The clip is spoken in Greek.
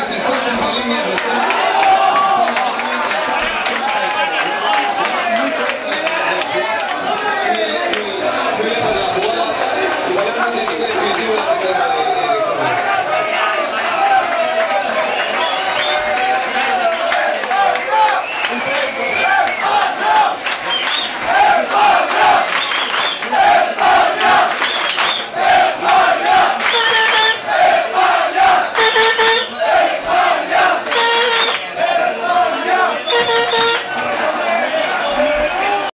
Ευχαριστώ δεν πολύ μοιάζεσαι.